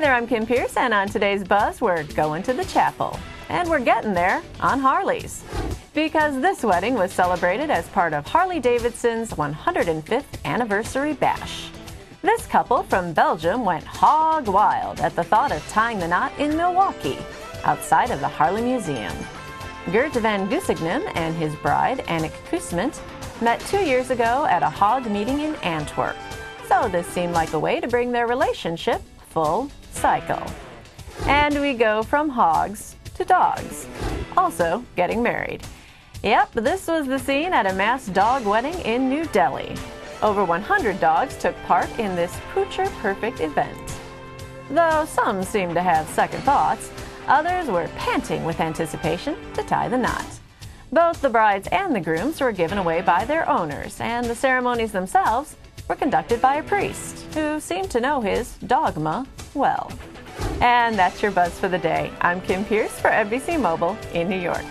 there, I'm Kim Pirc, and on today's Buzz, we're going to the chapel. And we're getting there on Harleys. Because this wedding was celebrated as part of Harley Davidson's 105th anniversary bash. This couple from Belgium went hog wild at the thought of tying the knot in Milwaukee, outside of the Harley Museum. Gert van Goosignem and his bride, Annick Koosment, met two years ago at a hog meeting in Antwerp. So this seemed like a way to bring their relationship full cycle. And we go from hogs to dogs, also getting married. Yep, this was the scene at a mass dog wedding in New Delhi. Over 100 dogs took part in this Poocher Perfect event. Though some seemed to have second thoughts, others were panting with anticipation to tie the knot. Both the brides and the grooms were given away by their owners, and the ceremonies themselves were conducted by a priest who seemed to know his dogma well. And that's your buzz for the day. I'm Kim Pirc for NBC Mobile in New York.